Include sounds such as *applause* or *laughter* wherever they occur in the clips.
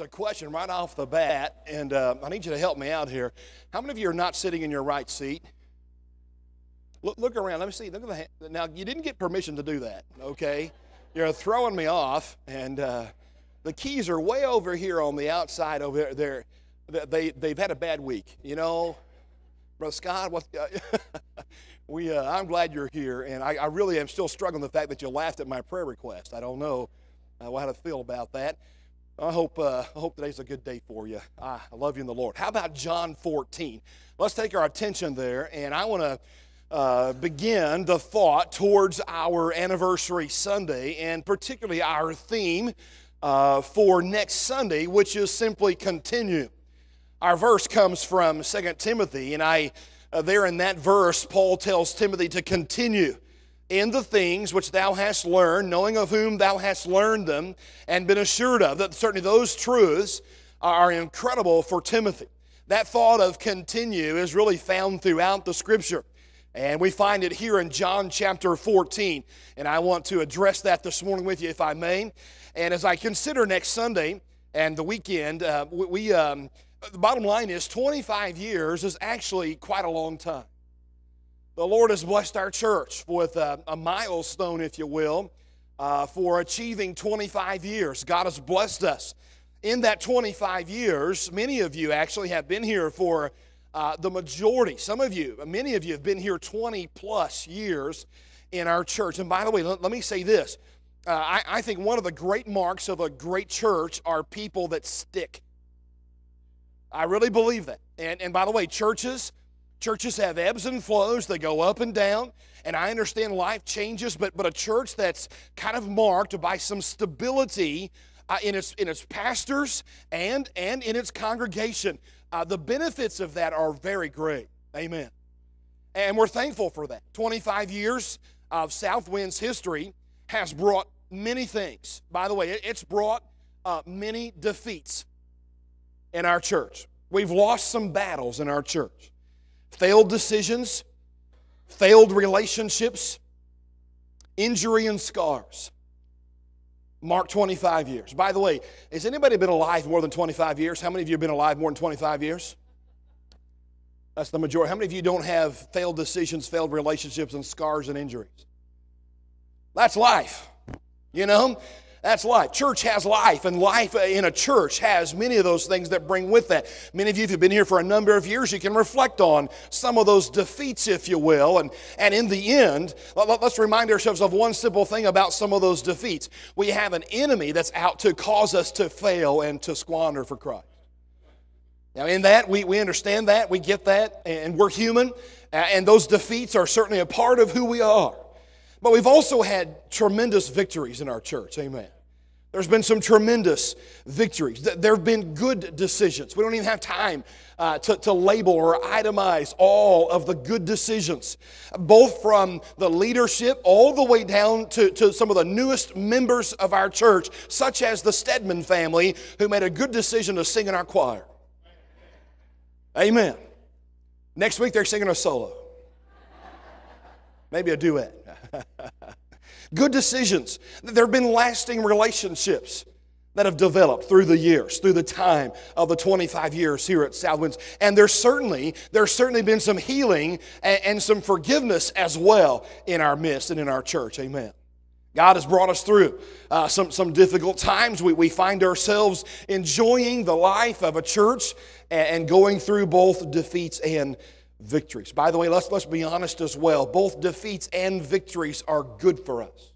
a question right off the bat, and uh, I need you to help me out here. How many of you are not sitting in your right seat? Look, look around. Let me see. Look at the hand. Now, you didn't get permission to do that, okay? You're throwing me off, and uh, the keys are way over here on the outside over there. They're, they, they've had a bad week, you know? Brother Scott, what, uh, *laughs* we, uh, I'm glad you're here, and I, I, really am still struggling with the fact that you laughed at my prayer request. I don't know uh, how to feel about that. I hope, uh, I hope today's a good day for you. I love you in the Lord. How about John 14? Let's take our attention there, and I want to uh, begin the thought towards our anniversary Sunday, and particularly our theme uh, for next Sunday, which is simply continue. Our verse comes from 2 Timothy, and I, uh, there in that verse, Paul tells Timothy to continue in the things which thou hast learned, knowing of whom thou hast learned them, and been assured of. That certainly those truths are incredible for Timothy. That thought of continue is really found throughout the scripture. And we find it here in John chapter 14. And I want to address that this morning with you, if I may. And as I consider next Sunday and the weekend, uh, we, um, the bottom line is 25 years is actually quite a long time. The Lord has blessed our church with a, a milestone, if you will, uh, for achieving 25 years. God has blessed us. In that 25 years, many of you actually have been here for uh, the majority. Some of you, many of you have been here 20 plus years in our church. And by the way, let, let me say this uh, I, I think one of the great marks of a great church are people that stick. I really believe that. And, and by the way, churches, Churches have ebbs and flows, they go up and down. And I understand life changes, but, but a church that's kind of marked by some stability uh, in, its, in its pastors and, and in its congregation, uh, the benefits of that are very great. Amen. And we're thankful for that. 25 years of Southwinds history has brought many things. By the way, it's brought uh, many defeats in our church. We've lost some battles in our church failed decisions, failed relationships, injury and scars. Mark 25 years. By the way, has anybody been alive more than 25 years? How many of you have been alive more than 25 years? That's the majority. How many of you don't have failed decisions, failed relationships, and scars and injuries? That's life. You know? That's life. Church has life, and life in a church has many of those things that bring with that. Many of you, if you've been here for a number of years, you can reflect on some of those defeats, if you will. And, and in the end, let's remind ourselves of one simple thing about some of those defeats. We have an enemy that's out to cause us to fail and to squander for Christ. Now, in that, we, we understand that, we get that, and we're human, and those defeats are certainly a part of who we are. But we've also had tremendous victories in our church. Amen. There's been some tremendous victories. There have been good decisions. We don't even have time uh, to, to label or itemize all of the good decisions, both from the leadership all the way down to, to some of the newest members of our church, such as the Stedman family, who made a good decision to sing in our choir. Amen. Next week, they're singing a solo, maybe a duet. *laughs* Good decisions. There have been lasting relationships that have developed through the years, through the time of the 25 years here at Southwinds. And there's certainly, there's certainly been some healing and, and some forgiveness as well in our midst and in our church. Amen. God has brought us through uh, some, some difficult times. We, we find ourselves enjoying the life of a church and, and going through both defeats and victories. By the way, let's, let's be honest as well. Both defeats and victories are good for us.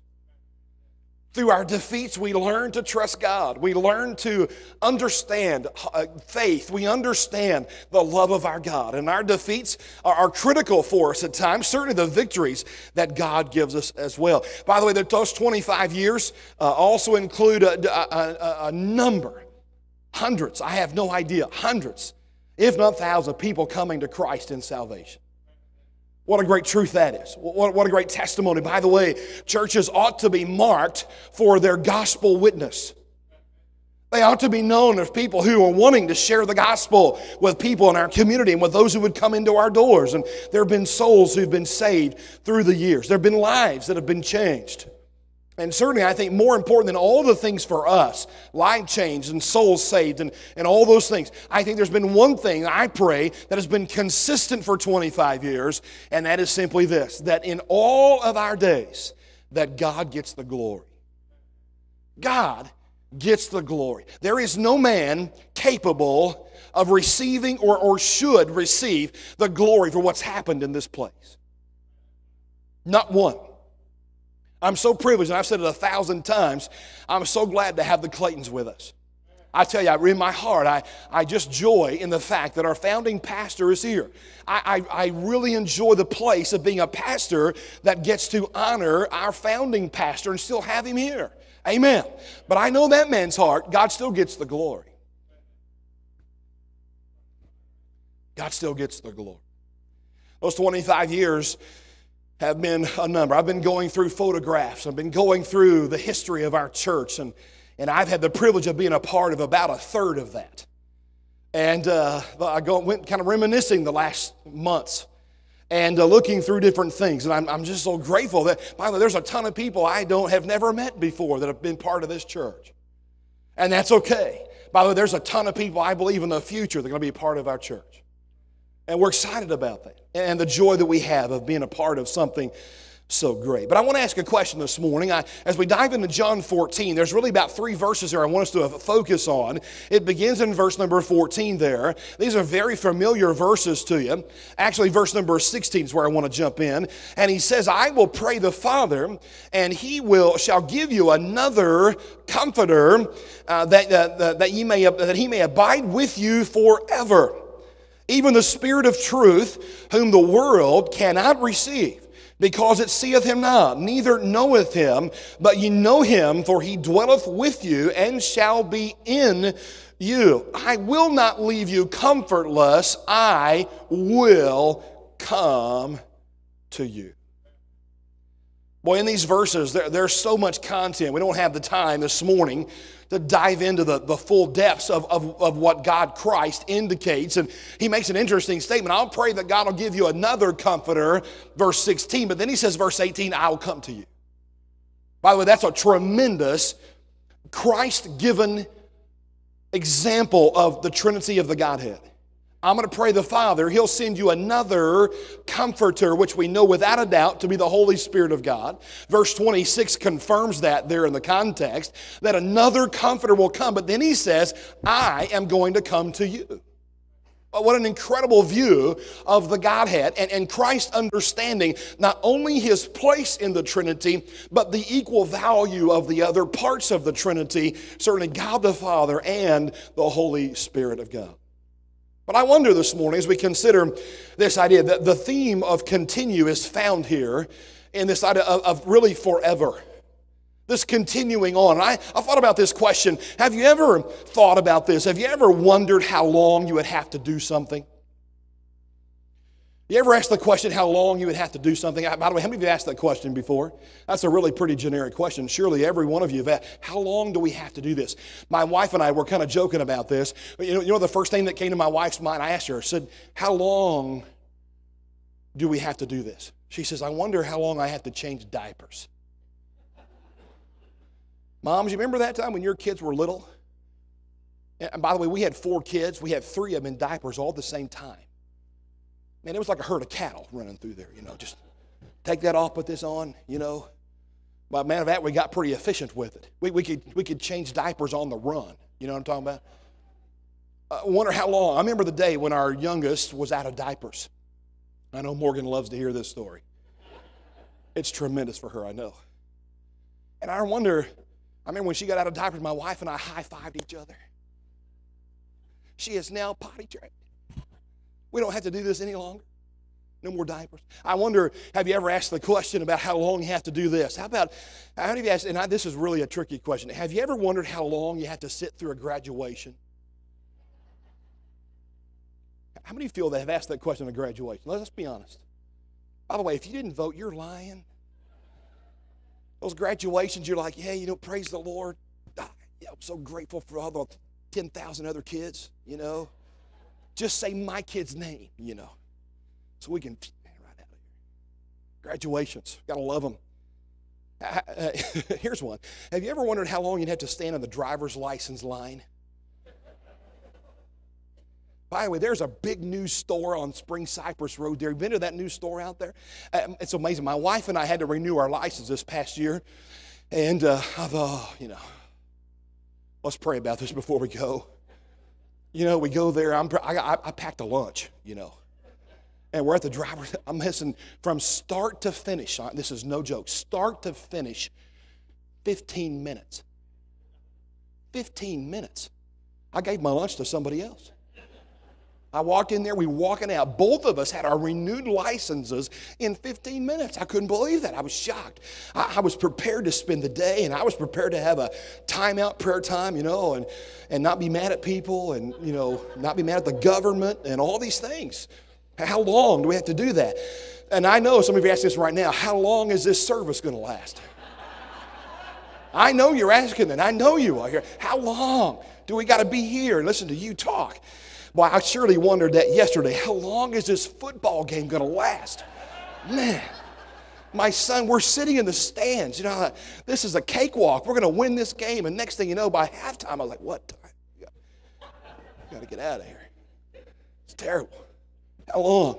Through our defeats, we learn to trust God. We learn to understand uh, faith. We understand the love of our God. And our defeats are, are, critical for us at times, certainly the victories that God gives us as well. By the way, those 25 years uh, also include a, a, a, a number, hundreds, I have no idea, hundreds if not thousands of people coming to Christ in salvation. What a great truth that is. What, what a great testimony. By the way, churches ought to be marked for their gospel witness. They ought to be known as people who are wanting to share the gospel with people in our community and with those who would come into our doors. And there have been souls who've been saved through the years. There have been lives that have been changed. And certainly, I think more important than all the things for us, life changed and souls saved and, and all those things, I think there's been one thing I pray that has been consistent for 25 years, and that is simply this that in all of our days, that God gets the glory. God gets the glory. There is no man capable of receiving or, or should receive the glory for what's happened in this place. Not one. I'm so privileged, and I've said it a thousand times. I'm so glad to have the Claytons with us. I tell you, in my heart, I, I just joy in the fact that our founding pastor is here. I, I, I really enjoy the place of being a pastor that gets to honor our founding pastor and still have him here. Amen. But I know that man's heart, God still gets the glory. God still gets the glory. Those 25 years, have been a number. I've been going through photographs, I've been going through the history of our church, and, and I've had the privilege of being a part of about a third of that. And uh, I go, went kind of reminiscing the last months and uh, looking through different things. And I'm, I'm just so grateful that, by the way, there's a ton of people I don't have never met before that have been part of this church. And that's okay. By the way, there's a ton of people I believe in the future that are going to be part of our church. And we're excited about that and the joy that we have of being a part of something so great. But I want to ask a question this morning. I, as we dive into John 14, there's really about three verses here I want us to focus on. It begins in verse number 14 there. These are very familiar verses to you. Actually, verse number 16 is where I want to jump in. And he says, I will pray the Father, and he will shall give you another comforter uh, that, uh, that, he may, that he may abide with you forever even the Spirit of truth, whom the world cannot receive, because it seeth him not, neither knoweth him, but ye know him, for he dwelleth with you and shall be in you. I will not leave you comfortless, I will come to you. Boy, in these verses, there, there's so much content. We don't have the time this morning to dive into the, the full depths of, of, of what God Christ indicates. And he makes an interesting statement. I'll pray that God will give you another comforter, verse 16. But then he says, verse 18, I'll come to you. By the way, that's a tremendous Christ given example of the Trinity of the Godhead. I'm going to pray the Father, He'll send you another comforter, which we know without a doubt to be the Holy Spirit of God. Verse 26 confirms that there in the context, that another comforter will come. But then He says, I am going to come to you. What an incredible view of the Godhead and, and Christ understanding not only his place in the Trinity, but the equal value of the other parts of the Trinity, certainly God the Father and the Holy Spirit of God. But I wonder this morning as we consider this idea that the theme of continue is found here in this idea of, of really forever. This continuing on. I, I thought about this question. Have you ever thought about this? Have you ever wondered how long you would have to do something? You ever asked the question how long you would have to do something? By the way, how many of you asked that question before? That's a really pretty generic question. Surely every one of you have asked, how long do we have to do this? My wife and I were kind of joking about this. You know, you know the first thing that came to my wife's mind, I asked her, I said, how long do we have to do this? She says, I wonder how long I have to change diapers. Moms, you remember that time when your kids were little? And by the way, we had four kids. We had three of them in diapers all at the same time. Man, it was like a herd of cattle running through there, you know, just take that off, put this on, you know. But man of that, we got pretty efficient with it. We, we, could, we could change diapers on the run. You know what I'm talking about? I wonder how long. I remember the day when our youngest was out of diapers. I know Morgan loves to hear this story. It's tremendous for her, I know. And I wonder, I remember when she got out of diapers, my wife and I high fived each other. She is now potty trained. We don't have to do this any longer. No more diapers. I wonder, have you ever asked the question about how long you have to do this? How about, how many of you asked, and I, this is really a tricky question, have you ever wondered how long you have to sit through a graduation? How many of you feel they have asked that question at graduation? Let's be honest. By the way, if you didn't vote, you're lying. Those graduations, you're like, yeah, you know, praise the Lord. I'm so grateful for all the 10,000 other kids, you know. Just say my kid's name, you know, so we can right out of here. Graduations, gotta love them. Uh, uh, here's one. Have you ever wondered how long you'd have to stand on the driver's license line? By the way, there's a big new store on Spring Cypress Road there. You been to that new store out there? Um, it's amazing. My wife and I had to renew our license this past year. And uh, I thought, oh, you know, let's pray about this before we go. You know, we go there. I'm, I, I packed a lunch, you know. And we're at the driver. *laughs* I'm missing from start to finish. This is no joke. Start to finish, 15 minutes. 15 minutes. I gave my lunch to somebody else. I walked in there, we were walking out. Both of us had our renewed licenses in 15 minutes. I couldn't believe that. I was shocked. I, I, was prepared to spend the day and I was prepared to have a timeout prayer time, you know, and, and not be mad at people and, you know, not be mad at the government and all these things. How long do we have to do that? And I know some of you ask this right now how long is this service going to last? I know you're asking that. I know you are here. How long do we got to be here and listen to you talk? Boy, I surely wondered that yesterday. How long is this football game going to last? Man, my son, we're sitting in the stands. You know, this is a cakewalk. We're going to win this game. And next thing you know, by halftime, I was like, what time? got to get out of here. It's terrible. How long?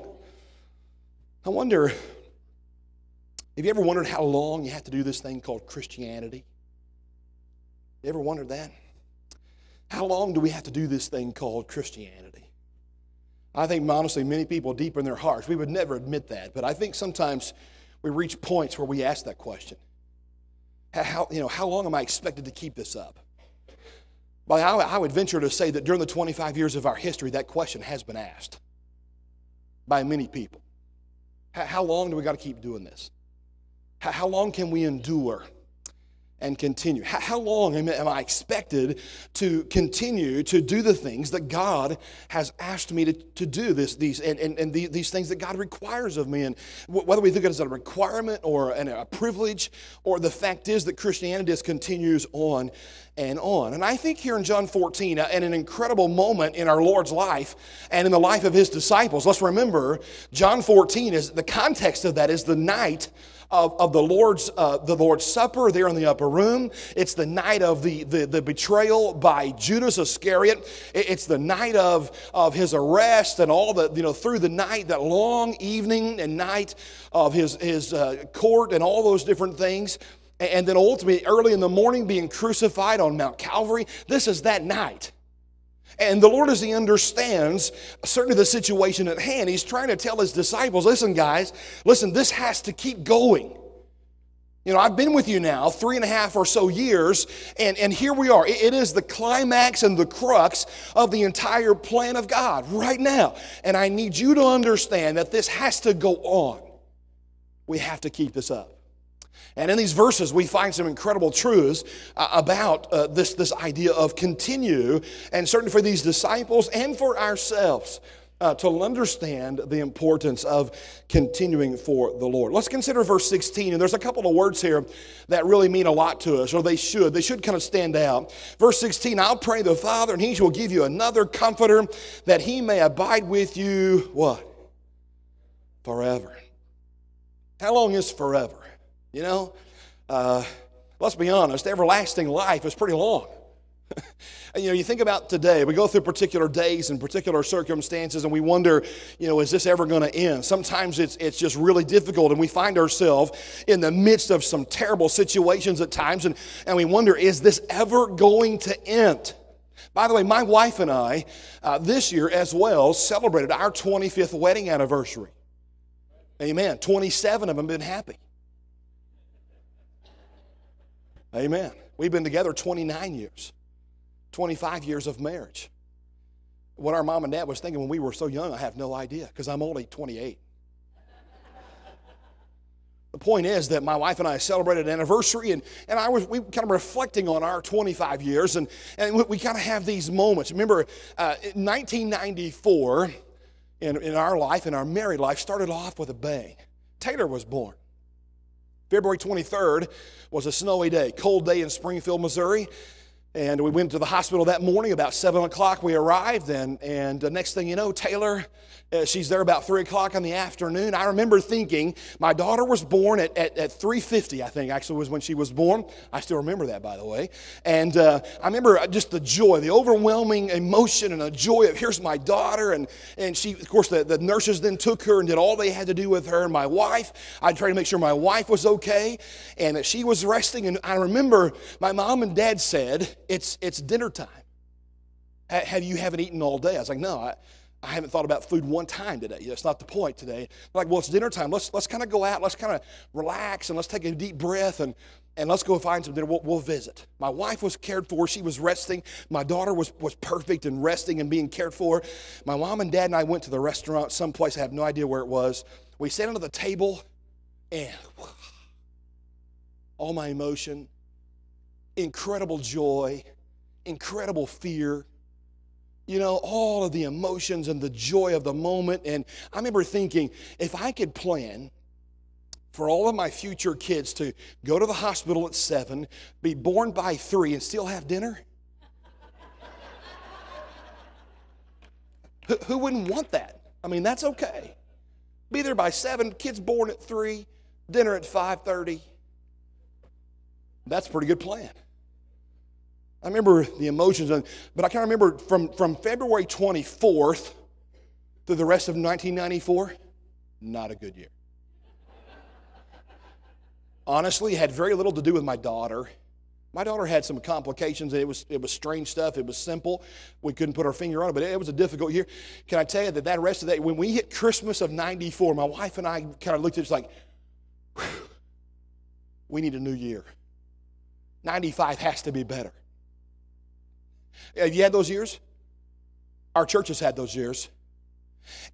I wonder, have you ever wondered how long you have to do this thing called Christianity? You ever wondered that? How long do we have to do this thing called Christianity? I think, honestly, many people deep in their hearts, we would never admit that, but I think sometimes we reach points where we ask that question. How, you know, how long am I expected to keep this up? But I, I would venture to say that during the 25 years of our history, that question has been asked by many people. How, how long do we got to keep doing this? How, how long can we endure? And continue? How long am I expected to continue to do the things that God has asked me to, to do, this, these, and, and, and the, these things that God requires of me? And whether we think of it as a requirement or a privilege, or the fact is that Christianity just continues on and on. And I think here in John 14, and uh, an incredible moment in our Lord's life and in the life of his disciples, let's remember John 14 is the context of that is the night of, of the, Lord's, uh, the Lord's Supper there in the upper room. It's the night of the, the, the betrayal by Judas Iscariot. It's the night of, of his arrest and all the, you know, through the night, that long evening and night of his, his uh, court and all those different things. And then ultimately, early in the morning, being crucified on Mount Calvary. This is that night. And the Lord, as He understands certainly the situation at hand, He's trying to tell His disciples listen, guys, listen, this has to keep going. You know, I've been with you now three and a half or so years, and, and here we are. It is the climax and the crux of the entire plan of God right now. And I need you to understand that this has to go on. We have to keep this up. And in these verses, we find some incredible truths uh, about uh, this, this idea of continue, and certainly for these disciples and for ourselves. Uh, to understand the importance of continuing for the Lord. Let's consider verse 16, and there's a couple of words here that really mean a lot to us, or they should. They should kind of stand out. Verse 16, I'll pray the Father, and he will give you another comforter that he may abide with you, what? Forever. How long is forever? You know, uh, let's be honest, everlasting life is pretty long. And, *laughs* you know, you think about today, we go through particular days and particular circumstances, and we wonder, you know, is this ever going to end? Sometimes it's, it's just really difficult, and we find ourselves in the midst of some terrible situations at times, and, and we wonder, is this ever going to end? By the way, my wife and I, uh, this year as well, celebrated our 25th wedding anniversary. Amen. 27 of them been happy. Amen. We've been together 29 years, 25 years of marriage. What our mom and dad was thinking when we were so young, I have no idea because I'm only 28. the point is that my wife and I celebrated an anniversary, and, and I was we kind of reflecting on our 25 years, and, and we, we kind of have these moments. Remember, uh, 1994 in, in our life, in our married life, started off with a bang. Taylor was born. February 23rd was a snowy day, cold day in Springfield, Missouri. And we went to the hospital that morning about 7 o'clock. We arrived, and, and the next thing you know, Taylor, uh, she's there about 3 o'clock in the afternoon. I remember thinking, my daughter was born at, at, at 3.50, I think, actually was when she was born. I still remember that, by the way. And uh, I remember just the joy, the overwhelming emotion and the joy of, here's my daughter. And, and she, of course, the, the nurses then took her and did all they had to do with her and my wife. I tried to make sure my wife was okay and that she was resting. And I remember my mom and dad said, it's, it's dinner time. Have you haven't eaten all day? I was like, no, I, I haven't thought about food one time today. That's not the point today. They're like, well, it's dinner time. Let's, let's kind of go out. Let's kind of relax and let's take a deep breath and, and let's go find some dinner. We'll, we'll, visit. My wife was cared for. She was resting. My daughter was, was perfect and resting and being cared for. My mom and dad and I went to the restaurant someplace. I have no idea where it was. We sat under the table and all my emotion, incredible joy, incredible fear, you know, all of the emotions and the joy of the moment. And I remember thinking, if I could plan for all of my future kids to go to the hospital at seven, be born by three, and still have dinner, who, who wouldn't want that? I mean, that's okay. Be there by seven, kids born at three, dinner at 5:30. That's a pretty good plan. I remember the emotions, but I can't remember from, from February 24th to the rest of 1994, not a good year. Honestly, it had very little to do with my daughter. My daughter had some complications, and it was, it was strange stuff. It was simple. We couldn't put our finger on it, but it, was a difficult year. Can I tell you that that rest of that, when we hit Christmas of 94, my wife and I kind of looked at it like, we need a new year. 95 has to be better. Have you had those years? Our church has had those years.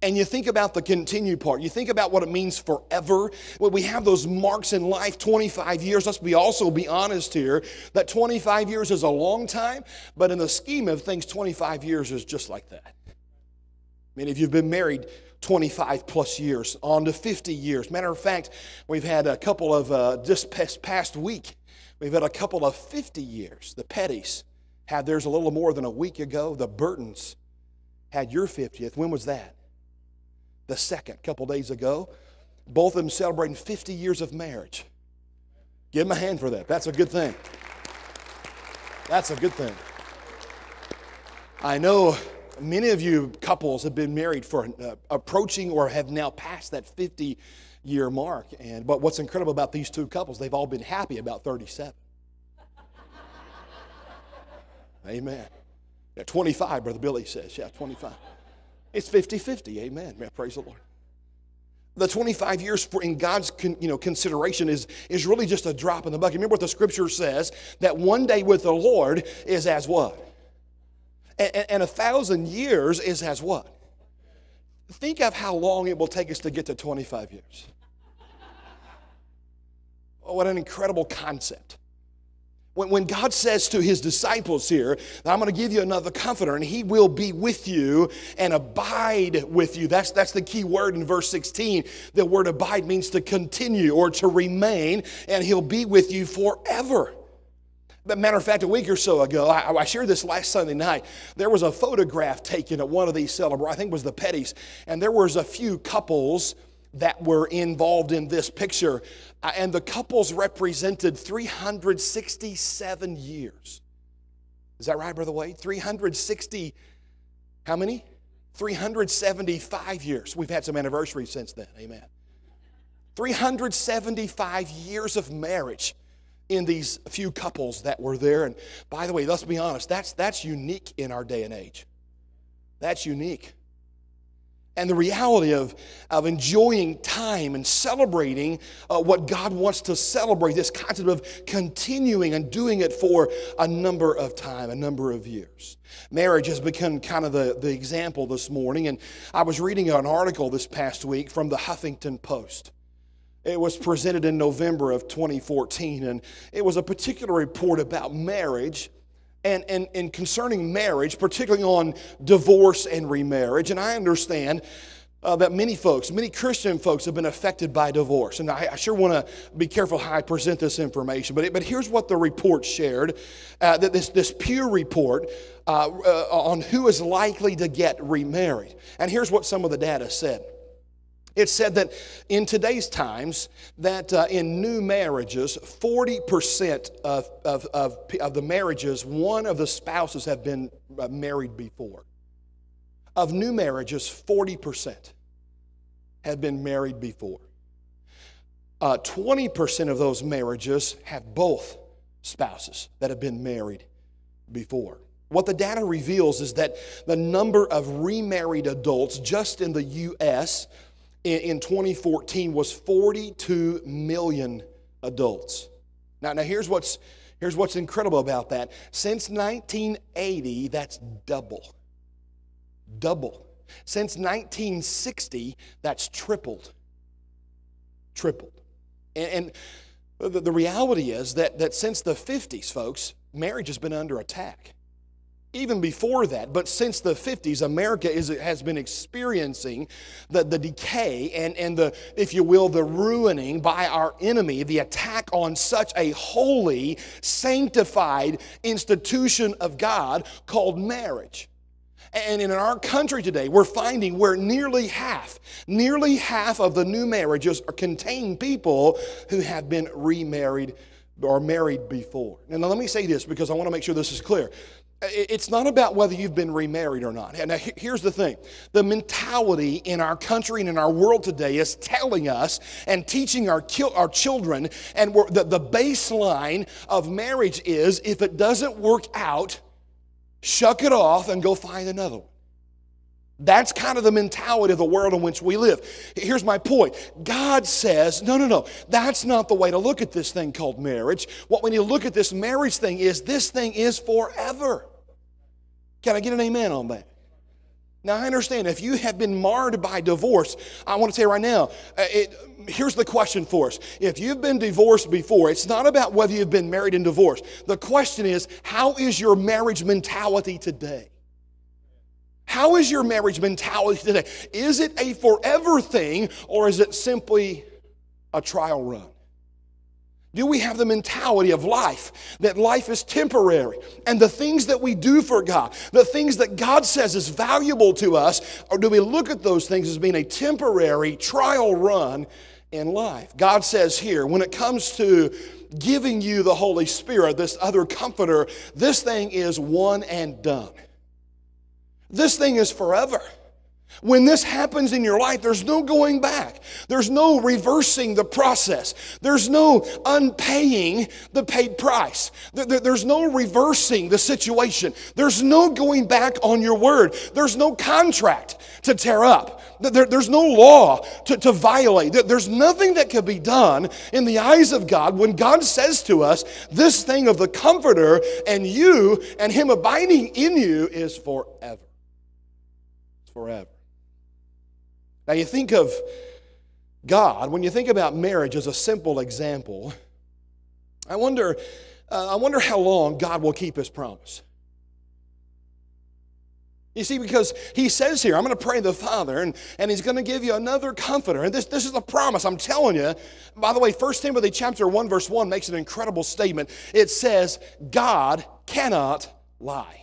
And you think about the continue part. You think about what it means forever. When we have those marks in life, 25 years, let's be also be honest here that 25 years is a long time, but in the scheme of things, 25 years is just like that. I mean, if you've been married 25 plus years, on to 50 years. Matter of fact, we've had a couple of, uh, just past, past week, we've had a couple of 50 years, the Petties had theirs a little more than a week ago. The Burtons had your 50th. When was that? The second, couple days ago. Both of them celebrating 50 years of marriage. Give them a hand for that. That's a good thing. That's a good thing. I know many of you couples have been married for uh, approaching or have now passed that 50 year mark. And but what's incredible about these two couples, they've all been happy about 37. Amen. Yeah, 25, Brother Billy says. Yeah, 25. It's 50 50. Amen. Man, praise the Lord. The 25 years in God's con, you know, consideration is, is really just a drop in the bucket. Remember what the scripture says that one day with the Lord is as what? And, and a thousand years is as what? Think of how long it will take us to get to 25 years. Oh, what an incredible concept. When, when God says to his disciples here, I'm going to give you another comforter and he will be with you and abide with you. That's, that's the key word in verse 16. The word abide means to continue or to remain, and he'll be with you forever. But matter of fact, a week or so ago, I, I, shared this last Sunday night. There was a photograph taken at one of these celebrations, I think it was the Petties, and there was a few couples that were involved in this picture. Uh, and the couples represented 367 years. Is that right, Brother Wade? 360, how many? 375 years. We've had some anniversaries since then. Amen. 375 years of marriage in these few couples that were there. And by the way, let's be honest, that's, that's unique in our day and age. That's unique and the reality of, of enjoying time and celebrating uh, what God wants to celebrate, this concept of continuing and doing it for a number of time, a number of years. Marriage has become kind of the, the example this morning, and I was reading an article this past week from the Huffington Post. It was presented in November of 2014, and it was a particular report about marriage and, and, and concerning marriage, particularly on divorce and remarriage. And I understand uh, that many folks, many Christian folks, have been affected by divorce. And I, I sure want to be careful how I present this information. But, but here's what the report shared uh, that this, this Pew report uh, uh, on who is likely to get remarried. And here's what some of the data said. It said that in today's times, that uh, in new marriages, 40% of, of, of, of the marriages, one of the spouses have been uh, married before. Of new marriages, 40% have been married before. Uh, 20% of those marriages have both spouses that have been married before. What the data reveals is that the number of remarried adults just in the U.S. in, in 2014 was 42 million adults. Now, now here's, what's, here's what's incredible about that. Since 1980, that's double double. Since 1960, that's tripled. Tripled. And, and the, the reality is that, that since the 50s, folks, marriage has been under attack. Even before that, but since the 50s, America is, has been experiencing the, the decay and, and the, if you will, the ruining by our enemy, the attack on such a holy, sanctified institution of God called marriage. And in our country today, we're finding where nearly half, nearly half of the new marriages contain people who have been remarried or married before. Now, let me say this because I want to make sure this is clear. It's not about whether you've been remarried or not. And here's the thing the mentality in our country and in our world today is telling us and teaching our, our children, and the, the baseline of marriage is if it doesn't work out, shuck it off and go find another one. That's kind of the mentality of the world in which we live. Here's my point God says, no, no, no, that's not the way to look at this thing called marriage. What we need to look at this marriage thing is this thing is forever. Can I get an amen on that? Now, I understand if you have been marred by divorce, I want to say right now, uh, it, here's the question for us. If you've been divorced before, it's not about whether you've been married and divorced. The question is, how is your marriage mentality today? How is your marriage mentality today? Is it a forever thing or is it simply a trial run? Do we have the mentality of life that life is temporary and the things that we do for God, the things that God says is valuable to us, or do we look at those things as being a temporary trial run in life? God says here, when it comes to giving you the Holy Spirit, this other comforter, this thing is one and done. This thing is forever. When this happens in your life, there's no going back. There's no reversing the process. There's no unpaying the paid price. There's no reversing the situation. There's no going back on your word. There's no contract to tear up. There's no law to, to violate. There's nothing that can be done in the eyes of God when God says to us, This thing of the Comforter and you and Him abiding in you is forever. It's forever. Now, you think of God, when you think about marriage as a simple example, I wonder, uh, I wonder how long God will keep his promise. You see, because he says here, I'm going to pray the Father, and, and he's going to give you another comforter. And this, this is a promise, I'm telling you. By the way, 1 Timothy chapter 1, verse 1 makes an incredible statement. It says, God cannot lie.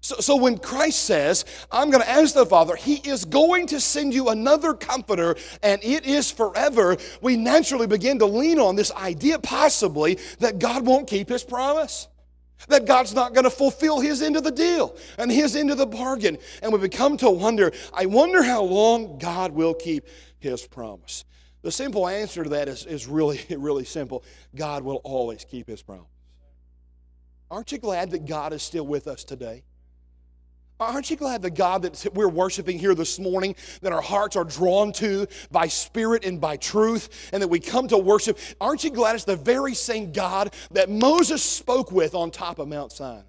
So, so when Christ says, I'm going to ask the Father, He is going to send you another comforter and it is forever, we naturally begin to lean on this idea possibly that God won't keep His promise. That God's not going to fulfill His end of the deal and His end of the bargain. And we become to wonder, I wonder how long God will keep His promise. The simple answer to that is, is really, *laughs* really simple. God will always keep His promise. Aren't you glad that God is still with us today? Aren't you glad the God that we're worshiping here this morning, that our hearts are drawn to by spirit and by truth, and that we come to worship? Aren't you glad it's the very same God that Moses spoke with on top of Mount Sinai?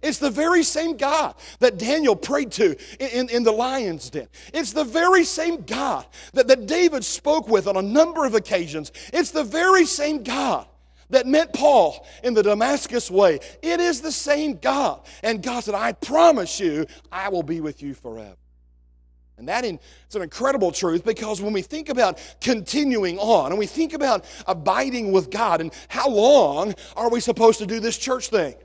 It's the very same God that Daniel prayed to in, in, in, the lion's den. It's the very same God that, that David spoke with on a number of occasions. It's the very same God that met Paul in the Damascus way. It is the same God. And God said, I promise you, I will be with you forever. And that is an incredible truth because when we think about continuing on and we think about abiding with God and how long are we supposed to do this church thing?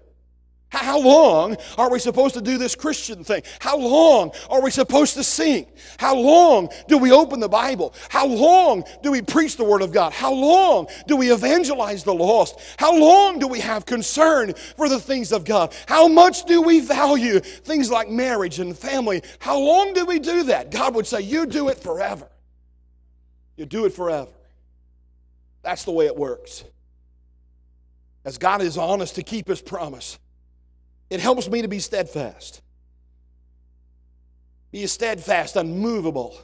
How long are we supposed to do this Christian thing? How long are we supposed to sing? How long do we open the Bible? How long do we preach the Word of God? How long do we evangelize the lost? How long do we have concern for the things of God? How much do we value things like marriage and family? How long do we do that? God would say, You do it forever. You do it forever. That's the way it works. As God is honest to keep His promise. It helps me to be steadfast. Be steadfast, unmovable,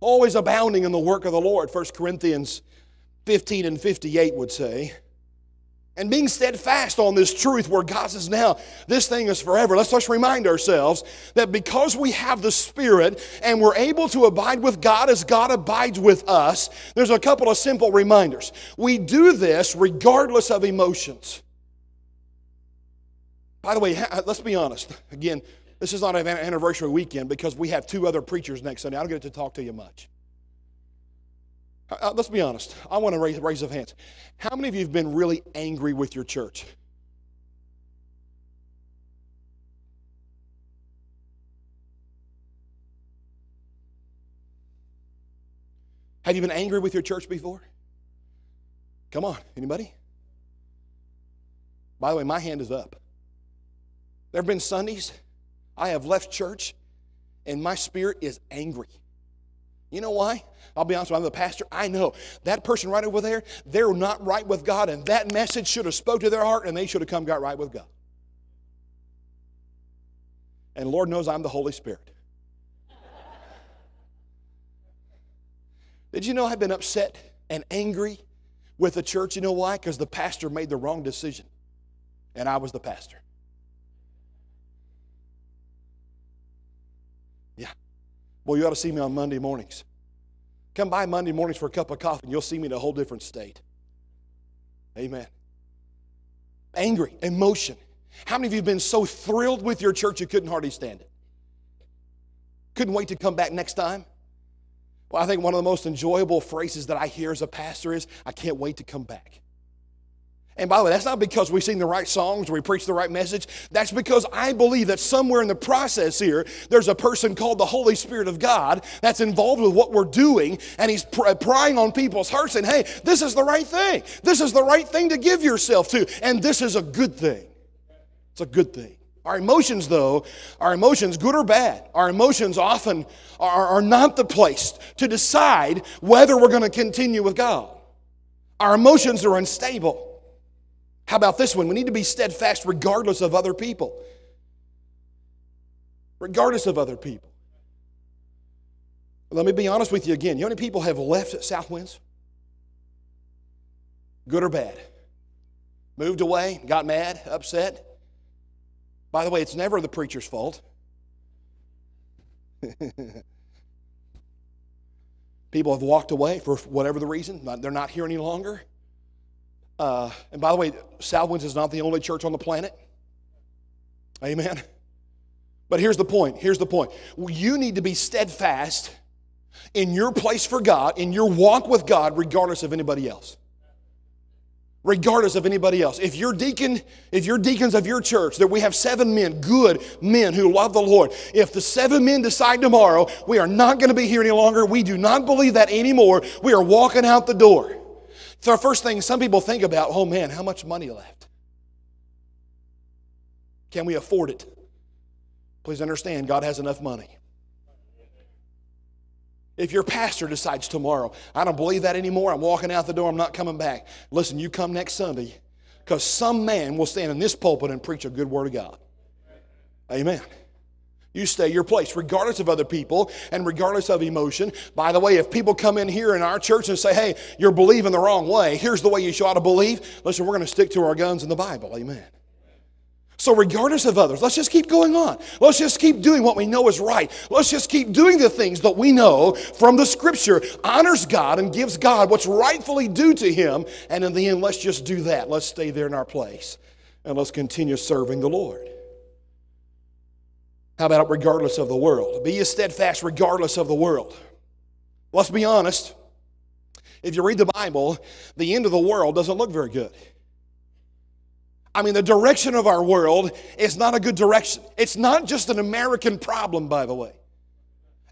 always abounding in the work of the Lord, 1 Corinthians 15 and 58 would say. And being steadfast on this truth where God says, now, this thing is forever. Let's just remind ourselves that because we have the Spirit and we're able to abide with God as God abides with us, there's a couple of simple reminders. We do this regardless of emotions. By the way, let's be honest. Again, this is not an anniversary weekend because we have two other preachers next Sunday. I don't get to talk to you much. Uh, let's be honest. I want to raise, raise of hands. How many of you have been really angry with your church? Have you been angry with your church before? Come on, anybody? By the way, my hand is up. There have been Sundays I have left church and my spirit is angry. You know why? I'll be honest with you, I'm the pastor. I know that person right over there, they're not right with God, and that message should have spoke to their heart, and they should have come got right with God. And Lord knows I'm the Holy Spirit. Did you know I've been upset and angry with the church? You know why? Because the pastor made the wrong decision, and I was the pastor. Well, you ought to see me on Monday mornings. Come by Monday mornings for a cup of coffee, and you'll see me in a whole different state. Amen. Angry, emotion. How many of you have been so thrilled with your church you couldn't hardly stand it? Couldn't wait to come back next time? Well, I think one of the most enjoyable phrases that I hear as a pastor is, I can't wait to come back. And by the way, that's not because we sing the right songs or we preach the right message. That's because I believe that somewhere in the process here, there's a person called the Holy Spirit of God that's involved with what we're doing, and he's prying on people's hearts and, hey, this is the right thing. This is the right thing to give yourself to, and this is a good thing. It's a good thing. Our emotions, though, our emotions, good or bad, our emotions often are, are not the place to decide whether we're going to continue with God. Our emotions are unstable. How about this one? We need to be steadfast regardless of other people. Regardless of other people. Let me be honest with you again. You know how many people have left Southwinds? Good or bad? Moved away, got mad, upset. By the way, it's never the preacher's fault. *laughs* people have walked away for whatever the reason. They're not here any longer. Uh, and by the way, Southwinds is not the only church on the planet. Amen. But here's the point. Here's the point. You need to be steadfast in your place for God, in your walk with God, regardless of anybody else. Regardless of anybody else. If you're deacon, if you're deacons of your church, that we have seven men, good men who love the Lord. If the seven men decide tomorrow, we are not going to be here any longer, we do not believe that anymore, we are walking out the door. So, our first thing some people think about oh man, how much money left? Can we afford it? Please understand, God has enough money. If your pastor decides tomorrow, I don't believe that anymore, I'm walking out the door, I'm not coming back. Listen, you come next Sunday because some man will stand in this pulpit and preach a good word of God. Amen. You stay your place, regardless of other people and regardless of emotion. By the way, if people come in here in our church and say, hey, you're believing the wrong way, here's the way you ought to believe, listen, we're going to stick to our guns in the Bible. Amen. So, regardless of others, let's just keep going on. Let's just keep doing what we know is right. Let's just keep doing the things that we know from the scripture honors God and gives God what's rightfully due to Him. And in the end, let's just do that. Let's stay there in our place and let's continue serving the Lord. How about regardless of the world? Be steadfast regardless of the world. Let's be honest. If you read the Bible, the end of the world doesn't look very good. I mean, the direction of our world is not a good direction. It's not just an American problem, by the way.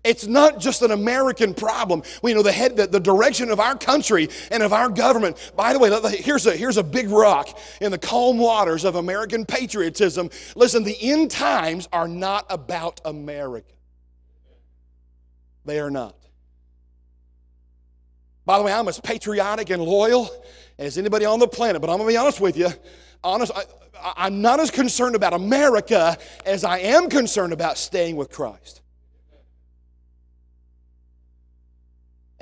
It's not just an American problem. We know the head, the, the, direction of our country and of our government. By the way, here's a, here's a big rock in the calm waters of American patriotism. Listen, the end times are not about America. They are not. By the way, I'm as patriotic and loyal as anybody on the planet, but I'm going to be honest with you. Honest, I, I'm not as concerned about America as I am concerned about staying with Christ.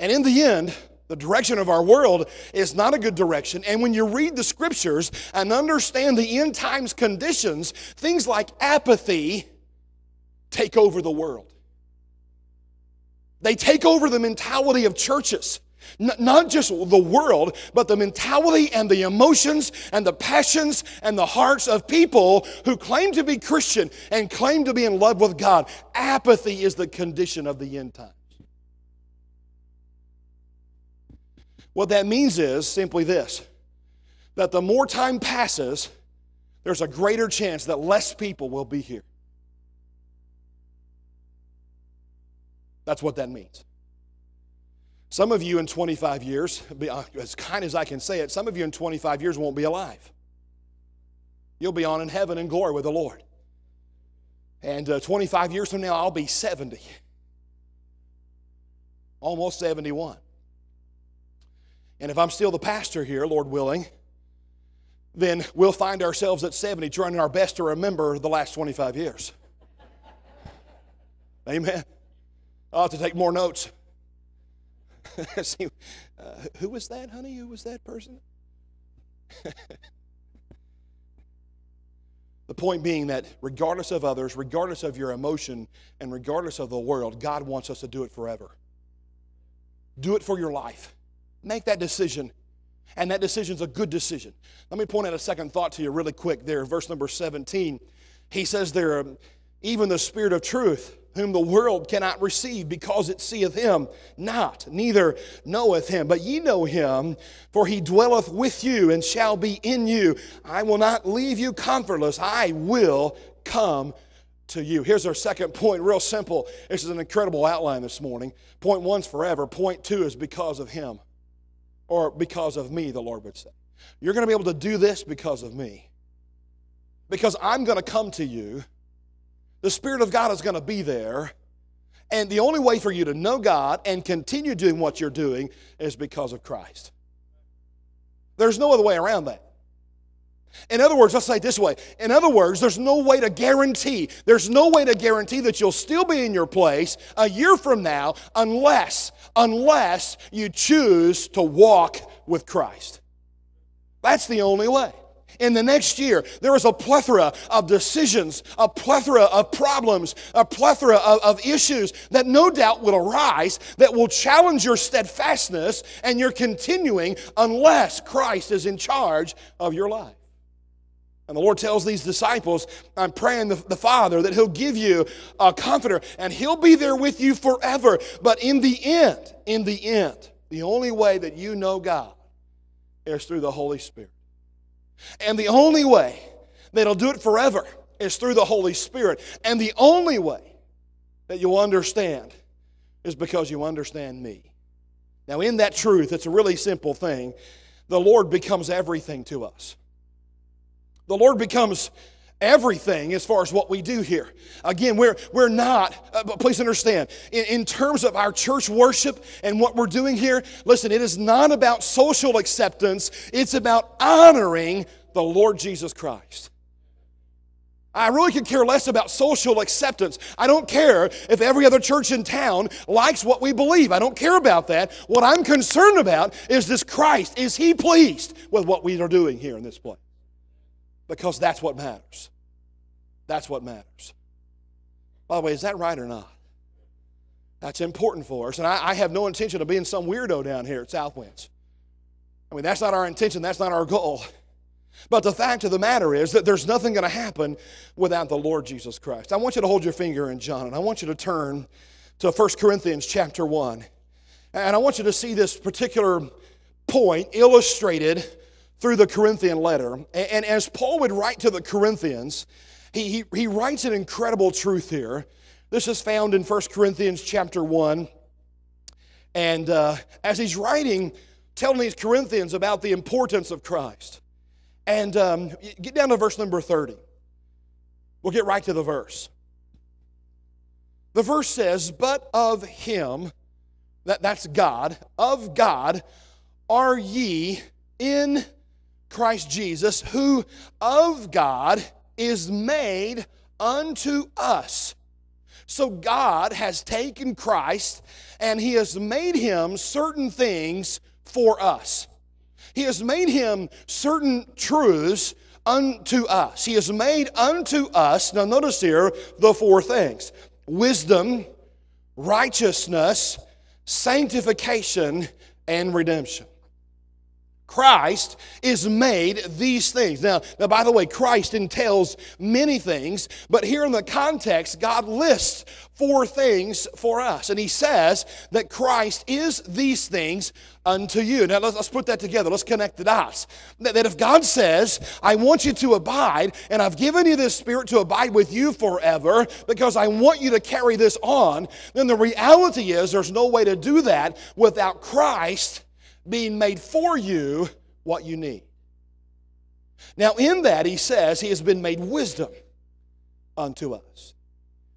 And in the end, the direction of our world is not a good direction. And when you read the scriptures and understand the end times conditions, things like apathy take over the world. They take over the mentality of churches. not just the world, but the mentality and the emotions and the passions and the hearts of people who claim to be Christian and claim to be in love with God. Apathy is the condition of the end time. What that means is simply this that the more time passes, there's a greater chance that less people will be here. That's what that means. Some of you in 25 years, uh, as kind as I can say it, some of you in 25 years won't be alive. You'll be on in heaven in glory with the Lord. And uh, 25 years from now, I'll be 70, almost 71. And if I'm still the pastor here, Lord willing, then we'll find ourselves at 70 trying our best to remember the last 25 years. Amen. I'll have to take more notes. *laughs* See, uh, who was that, honey? Who was that person? *laughs* the point being that regardless of others, regardless of your emotion, and regardless of the world, God wants us to do it forever. Do it for your life. Make that decision. And that decision is a good decision. Let me point out a second thought to you really quick there. Verse number 17. He says there, even the Spirit of truth, whom the world cannot receive because it seeth him not, neither knoweth him. But ye know him, for he dwelleth with you and shall be in you. I will not leave you comfortless. I will come to you. Here's our second point, real simple. This is an incredible outline this morning. Point one's forever, point two is because of him or because of me, the Lord would say. You're going to be able to do this because of me. Because I'm going to come to you. The Spirit of God is going to be there. And the only way for you to know God and continue doing what you're doing is because of Christ. There's no other way around that. In other words, let's say it this way. In other words, there's no way to guarantee, there's no way to guarantee that you'll still be in your place a year from now unless unless you choose to walk with Christ. That's the only way. In the next year, there is a plethora of decisions, a plethora of problems, a plethora of, of, issues that no doubt will arise that will challenge your steadfastness and your continuing unless Christ is in charge of your life. And the Lord tells these disciples, I'm praying the, the, Father that He'll give you a comforter and He'll be there with you forever. But in the end, in the end, the only way that you know God is through the Holy Spirit. And the only way that He'll do it forever is through the Holy Spirit. And the only way that you'll understand is because you understand me. Now, in that truth, it's a really simple thing. The Lord becomes everything to us. The Lord becomes everything as far as what we do here. Again, we're, we're not, uh, but please understand, in, in terms of our church worship and what we're doing here, listen, it is not about social acceptance, it's about honoring the Lord Jesus Christ. I really could care less about social acceptance. I don't care if every other church in town likes what we believe. I don't care about that. What I'm concerned about is this Christ. Is He pleased with what we are doing here in this place? Because that's what matters. That's what matters. By the way, is that right or not? That's important for us. And I, I have no intention of being some weirdo down here at Southwinds. I mean, that's not our intention, that's not our goal. But the fact of the matter is that there's nothing going to happen without the Lord Jesus Christ. I want you to hold your finger in John and I want you to turn to 1 Corinthians chapter 1. And I want you to see this particular point illustrated through the Corinthian letter. And as Paul would write to the Corinthians, he, he, he writes an incredible truth here. This is found in 1 Corinthians chapter 1. And uh, as he's writing, telling these Corinthians about the importance of Christ. And um, get down to verse number 30. We'll get right to the verse. The verse says, But of him, that, that's God, of God are ye in Christ Jesus, who of God is made unto us. So God has taken Christ and he has made him certain things for us. He has made him certain truths unto us. He has made unto us, now notice here the four things wisdom, righteousness, sanctification, and redemption. Christ is made these things. Now, now, by the way, Christ entails many things, but here in the context, God lists four things for us. And He says that Christ is these things unto you. Now, let's, let's put that together. Let's connect the dots. That, that if God says, I want you to abide, and I've given you this Spirit to abide with you forever because I want you to carry this on, then the reality is there's no way to do that without Christ being made for you what you need. Now, in that, he says he has been made wisdom unto us.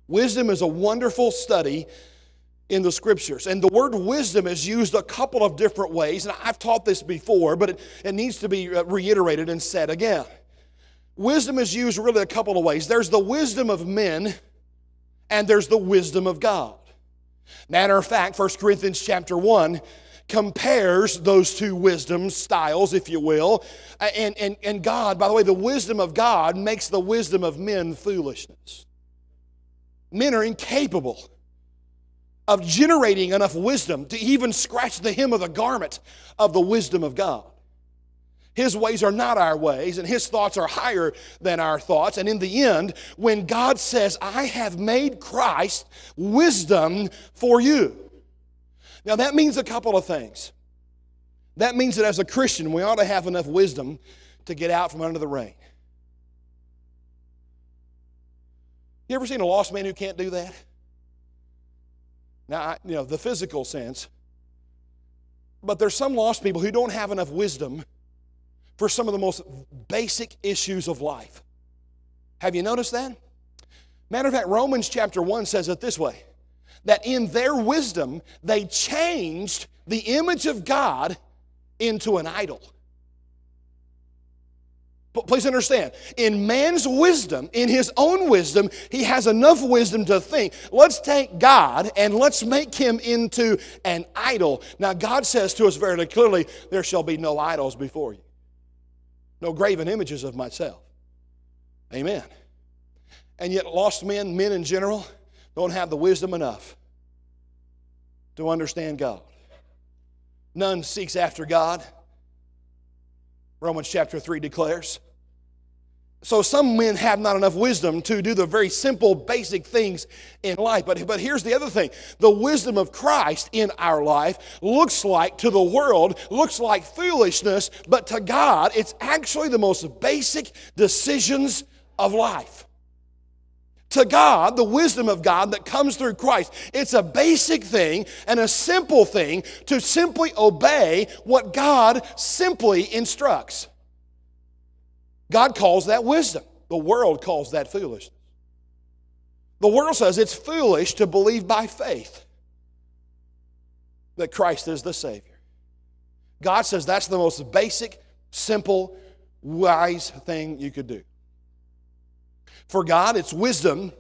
Wisdom is a wonderful study in the scriptures. And the word wisdom is used a couple of different ways. And I've taught this before, but it, it needs to be uh, reiterated and said again. Wisdom is used really a couple of ways. There's the wisdom of men, and there's the wisdom of God. Matter of fact, 1 Corinthians chapter 1 compares those two wisdom styles, if you will. Uh, and, and, and God, by the way, the wisdom of God makes the wisdom of men foolishness. Men are incapable of generating enough wisdom to even scratch the hem of the garment of the wisdom of God. His ways are not our ways, and His thoughts are higher than our thoughts. And in the end, when God says, I have made Christ wisdom for you, now, that means a couple of things. That means that as a Christian, we ought to have enough wisdom to get out from under the rain. You ever seen a lost man who can't do that? Now, I, you know, the physical sense. But there's some lost people who don't have enough wisdom for some of the most basic issues of life. Have you noticed that? Matter of fact, Romans chapter 1 says it this way that in their wisdom they changed the image of God into an idol. But please understand, in man's wisdom, in his own wisdom, he has enough wisdom to think, let's take God and let's make him into an idol. Now, God says to us very clearly, there shall be no idols before you, no graven images of myself. Amen. And yet, lost men, men in general, don't have the wisdom enough to understand God. None seeks after God. Romans chapter 3 declares. So some men have not enough wisdom to do the very simple, basic things in life. But, but here's the other thing. The wisdom of Christ in our life looks like, to the world, looks like foolishness, but to God, it's actually the most basic decisions of life to God, the wisdom of God that comes through Christ. It's a basic thing and a simple thing to simply obey what God simply instructs. God calls that wisdom. The world calls that foolishness. The world says it's foolish to believe by faith that Christ is the Savior. God says that's the most basic, simple, wise thing you could do. For God, it's wisdom.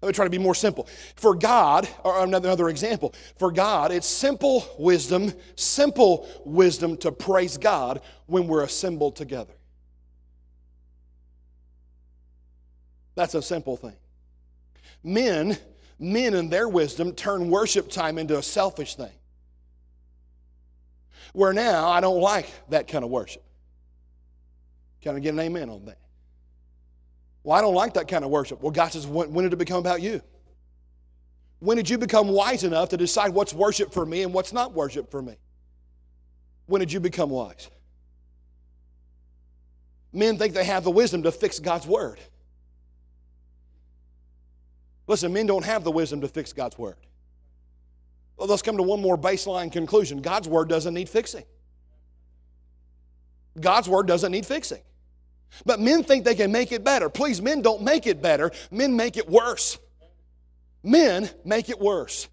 Let me try to be more simple. For God, or another, another example, for God, it's simple wisdom, simple wisdom to praise God when we're assembled together. That's a simple thing. Men, men in their wisdom turn worship time into a selfish thing. Where now I don't like that kind of worship. Can I get an amen on that? Well, I don't like that kind of worship. Well, God says, when, when did it become about you? When did you become wise enough to decide what's worship for me and what's not worship for me? When did you become wise? Men think they have the wisdom to fix God's word. Listen, men don't have the wisdom to fix God's word. Well, let's come to one more baseline conclusion God's word doesn't need fixing. God's word doesn't need fixing. But men think they can make it better. Please, men don't make it better, men make it worse. Men make it worse.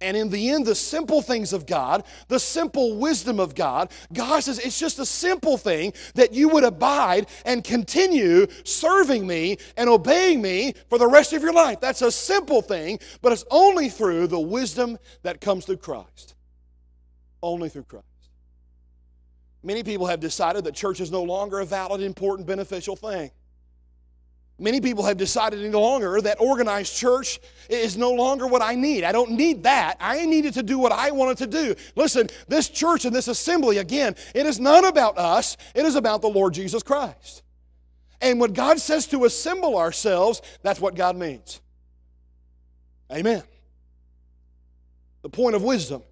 And in the end, the simple things of God, the simple wisdom of God, God says it's just a simple thing that you would abide and continue serving me and obeying me for the rest of your life. That's a simple thing, but it's only through the wisdom that comes through Christ. Only through Christ. Many people have decided that church is no longer a valid, important, beneficial thing. Many people have decided any longer that organized church is no longer what I need. I don't need that. I needed to do what I wanted to do. Listen, this church and this assembly, again, it is not about us, it is about the Lord Jesus Christ. And when God says to assemble ourselves, that's what God means. Amen. The point of wisdom.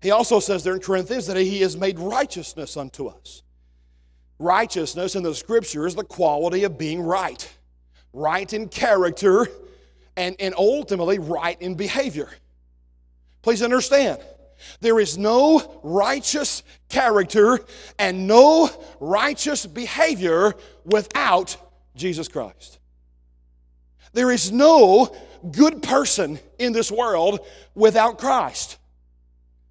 He also says there in Corinthians that He has made righteousness unto us. Righteousness in the scripture is the quality of being right right in character, and, and ultimately right in behavior. Please understand, there is no righteous character and no righteous behavior without Jesus Christ. There is no good person in this world without Christ.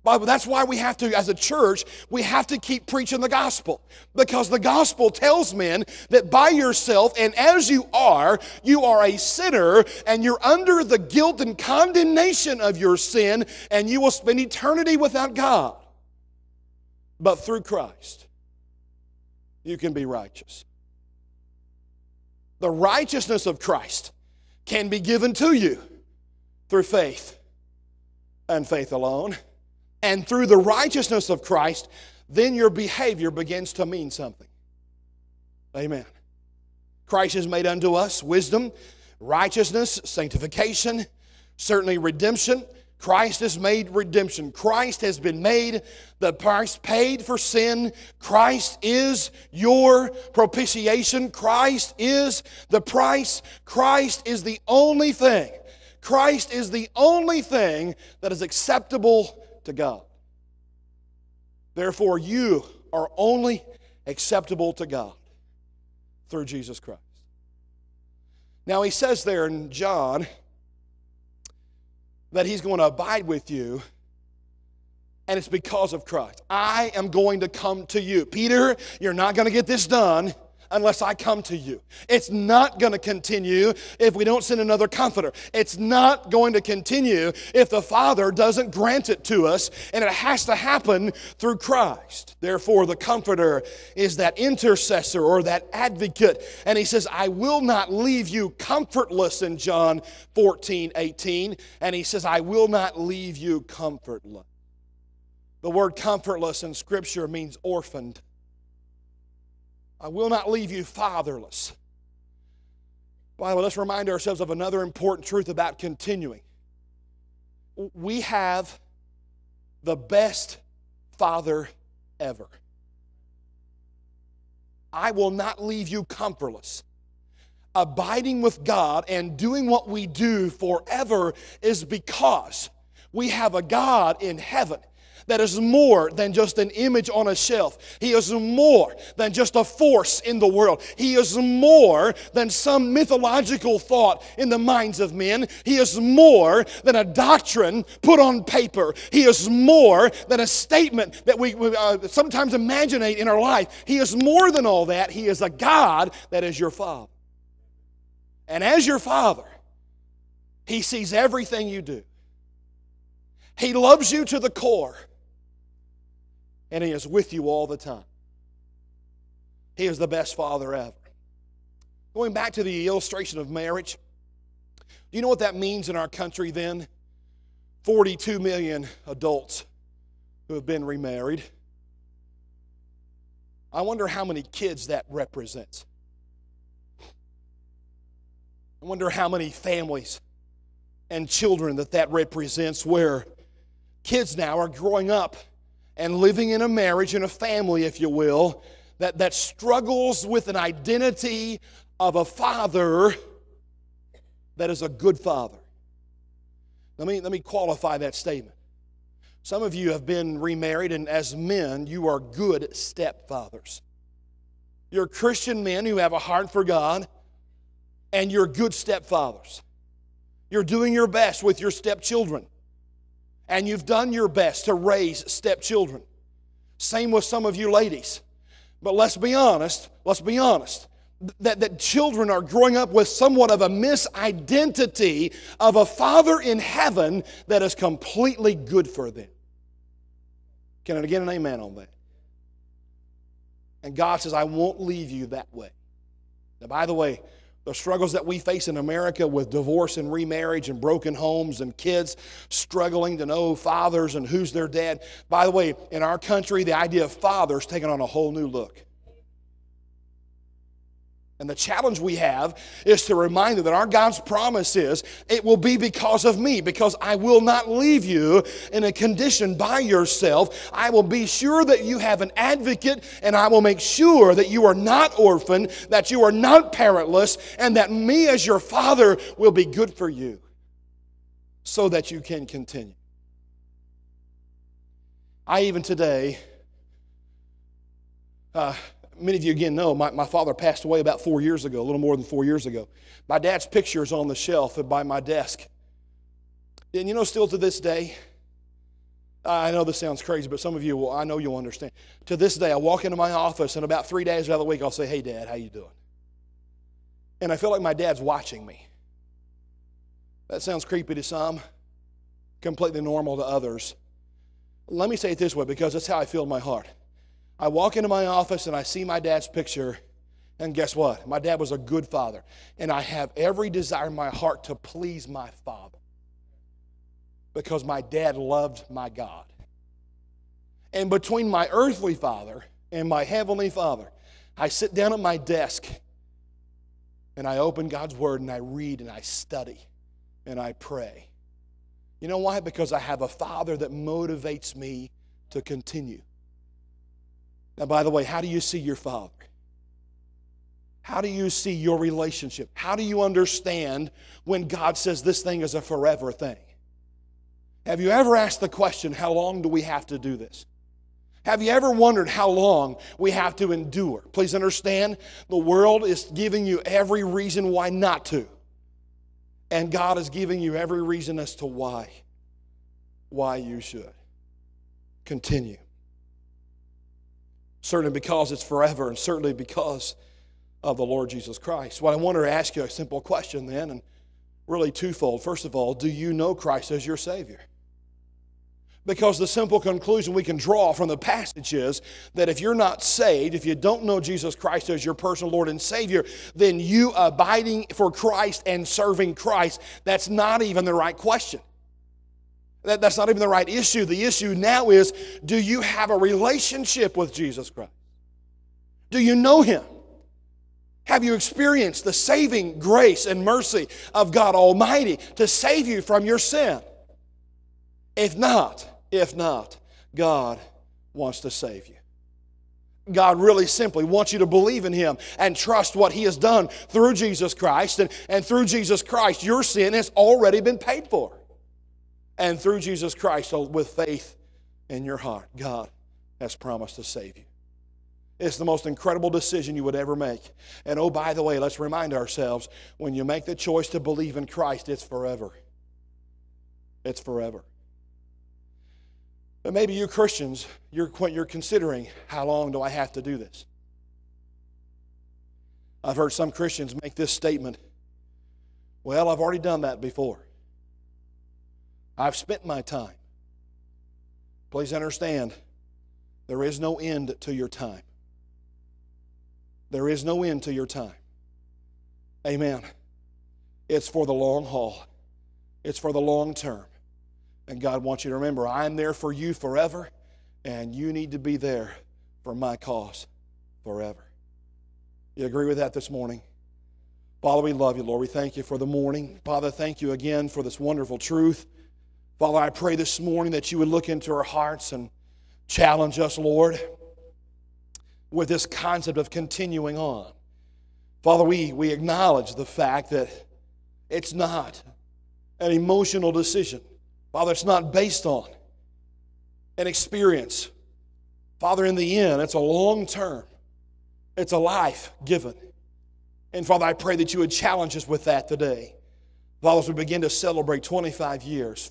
Bible. That's why we have to, as a church, we have to keep preaching the gospel. Because the gospel tells men that by yourself and as you are, you are a sinner and you're under the guilt and condemnation of your sin and you will spend eternity without God. But through Christ, you can be righteous. The righteousness of Christ can be given to you through faith and faith alone and through the righteousness of Christ, then your behavior begins to mean something. Amen. Christ has made unto us wisdom, righteousness, sanctification, certainly redemption. Christ has made redemption. Christ has been made the price paid for sin. Christ is your propitiation. Christ is the price. Christ is the only thing. Christ is the only thing that is acceptable to God. Therefore, you are only acceptable to God through Jesus Christ. Now, he says there in John that he's going to abide with you, and it's because of Christ. I am going to come to you. Peter, you're not going to get this done unless I come to you. It's not going to continue if we don't send another comforter. It's not going to continue if the Father doesn't grant it to us, and it has to happen through Christ. Therefore, the comforter is that intercessor or that advocate. And he says, I will not leave you comfortless in John 14, 18. And he says, I will not leave you comfortless. The word comfortless in Scripture means orphaned. I will not leave you fatherless. By the way, let's remind ourselves of another important truth about continuing. We have the best father ever. I will not leave you comfortless. Abiding with God and doing what we do forever is because we have a God in heaven that is more than just an image on a shelf. He is more than just a force in the world. He is more than some mythological thought in the minds of men. He is more than a doctrine put on paper. He is more than a statement that we uh, sometimes imagine in our life. He is more than all that. He is a God that is your Father. And as your Father, He sees everything you do. He loves you to the core and He is with you all the time. He is the best father ever. Going back to the illustration of marriage, do you know what that means in our country then? 42 million adults who have been remarried. I wonder how many kids that represents. I wonder how many families and children that that represents, where kids now are growing up and living in a marriage, in a family, if you will, that, that struggles with an identity of a father that is a good father. Let me, let me qualify that statement. Some of you have been remarried, and as men, you are good stepfathers. You're Christian men who have a heart for God, and you're good stepfathers. You're doing your best with your stepchildren, and you've done your best to raise stepchildren. Same with some of you ladies. But let's be honest, let's be honest. That, that children are growing up with somewhat of a misidentity of a father in heaven that is completely good for them. Can I get an amen on that? And God says, I won't leave you that way. Now, by the way, the struggles that we face in America with divorce and remarriage and broken homes and kids struggling to know fathers and who's their dad. By the way, in our country, the idea of fathers taken on a whole new look. And the challenge we have is to remind them that our God's promise is it will be because of me, because I will not leave you in a condition by yourself. I will be sure that you have an advocate, and I will make sure that you are not orphaned, that you are not parentless, and that me as your father will be good for you so that you can continue. I even today, uh, many of you again know my, my father passed away about four years ago, a little more than four years ago. My dad's picture is on the shelf by my desk. And you know, still to this day, I know this sounds crazy, but some of you will, I know you'll understand. To this day, I walk into my office and about three days out of the week, I'll say, Hey, Dad, how you doing? And I feel like my dad's watching me. That sounds creepy to some, completely normal to others. Let me say it this way because that's how I feel in my heart. I walk into my office and I see my dad's picture, and guess what? My dad was a good father. And I have every desire in my heart to please my father because my dad loved my God. And between my earthly father and my heavenly father, I sit down at my desk and I open God's word and I read and I study and I pray. You know why? Because I have a father that motivates me to continue. Now, by the way, how do you see your Father? How do you see your relationship? How do you understand when God says this thing is a forever thing? Have you ever asked the question, how long do we have to do this? Have you ever wondered how long we have to endure? Please understand, the world is giving you every reason why not to. And God is giving you every reason as to why, why you should. Continue. Certainly because it's forever, and certainly because of the Lord Jesus Christ. Well, I want to ask you a simple question then, and really twofold. First of all, do you know Christ as your Savior? Because the simple conclusion we can draw from the passage is that if you're not saved, if you don't know Jesus Christ as your personal Lord and Savior, then you abiding for Christ and serving Christ, that's not even the right question. That, that's not even the right issue. The issue now is do you have a relationship with Jesus Christ? Do you know Him? Have you experienced the saving grace and mercy of God Almighty to save you from your sin? If not, if not, God wants to save you. God really simply wants you to believe in Him and trust what He has done through Jesus Christ. And, and through Jesus Christ, your sin has already been paid for and through Jesus Christ with faith in your heart, God has promised to save you. It's the most incredible decision you would ever make. And oh, by the way, let's remind ourselves when you make the choice to believe in Christ, it's forever. It's forever. But maybe you Christians, you're, you're considering how long do I have to do this? I've heard some Christians make this statement well, I've already done that before. I've spent my time. Please understand, there is no end to your time. There is no end to your time. Amen. It's for the long haul, it's for the long term. And God wants you to remember, I'm there for you forever, and you need to be there for my cause. forever. You agree with that this morning? Father, we love you, Lord. We thank you for the morning. Father, thank you again for this wonderful truth. Father, I pray this morning that you would look into our hearts and challenge us, Lord, with this concept of continuing on. Father, we, we acknowledge the fact that it's not an emotional decision. Father, it's not based on an experience. Father, in the end, it's a long term, it's a life given. And Father, I pray that you would challenge us with that today. Father, as we begin to celebrate 25 years.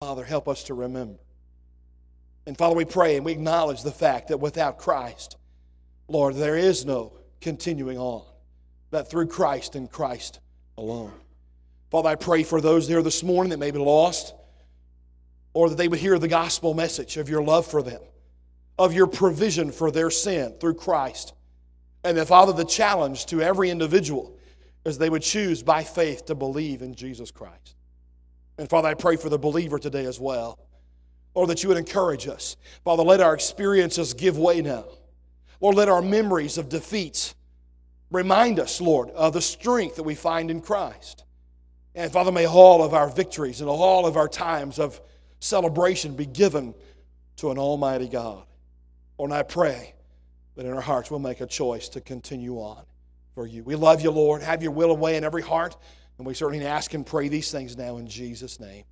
Father, help us to remember. And Father, we pray and we acknowledge the fact that without Christ, Lord, there is no continuing on, but through Christ and Christ alone. Father, I pray for those there this morning that may be lost, or that they would hear the gospel message of your love for them, of your provision for their sin through Christ. And that, Father, the challenge to every individual is they would choose by faith to believe in Jesus Christ. And Father, I pray for the believer today as well. Or that you would encourage us. Father, let our experiences give way now. Lord, let our memories of defeats remind us, Lord, of the strength that we find in Christ. And Father, may all of our victories and all of our times of celebration be given to an almighty God. Lord, and I pray that in our hearts we'll make a choice to continue on for you. We love you, Lord. Have your will away in every heart. And we certainly ask and pray these things now in Jesus' name.